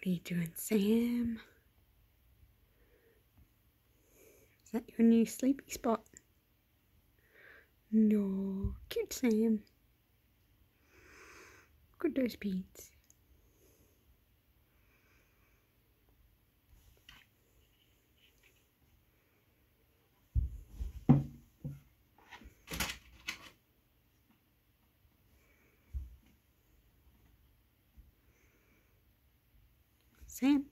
What are you doing, Sam? Is that your new sleepy spot? No, cute Sam. Good those beads. Same.